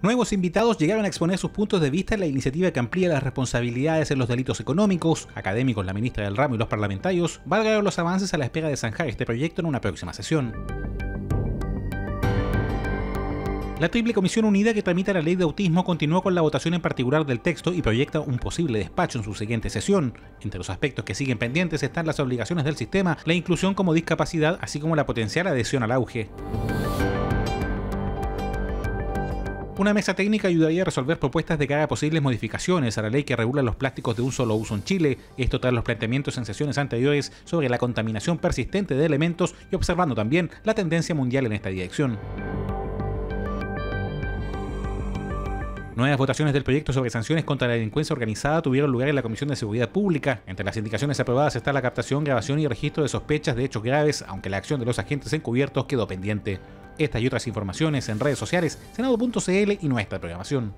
Nuevos invitados llegaron a exponer sus puntos de vista en la iniciativa que amplía las responsabilidades en los delitos económicos. Académicos, la ministra del ramo y los parlamentarios valgaron los avances a la espera de zanjar este proyecto en una próxima sesión. La Triple Comisión Unida que tramita la ley de autismo continuó con la votación en particular del texto y proyecta un posible despacho en su siguiente sesión. Entre los aspectos que siguen pendientes están las obligaciones del sistema, la inclusión como discapacidad, así como la potencial adhesión al auge. Una mesa técnica ayudaría a resolver propuestas de que haga posibles modificaciones a la ley que regula los plásticos de un solo uso en Chile, esto tras los planteamientos en sesiones anteriores sobre la contaminación persistente de elementos y observando también la tendencia mundial en esta dirección. Nuevas votaciones del proyecto sobre sanciones contra la delincuencia organizada tuvieron lugar en la Comisión de Seguridad Pública. Entre las indicaciones aprobadas está la captación, grabación y registro de sospechas de hechos graves, aunque la acción de los agentes encubiertos quedó pendiente. Estas y otras informaciones en redes sociales, senado.cl y nuestra programación.